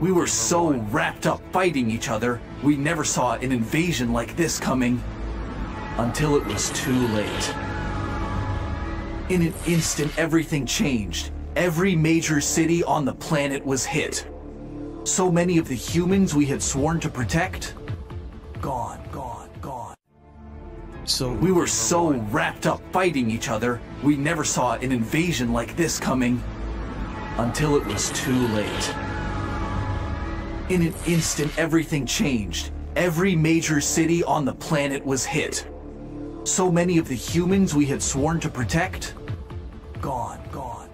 We were so wrapped up fighting each other, we never saw an invasion like this coming. Until it was too late. In an instant, everything changed. Every major city on the planet was hit. So many of the humans we had sworn to protect, gone, gone, gone. So We were so wrapped up fighting each other, we never saw an invasion like this coming. Until it was too late. In an instant, everything changed. Every major city on the planet was hit. So many of the humans we had sworn to protect, gone.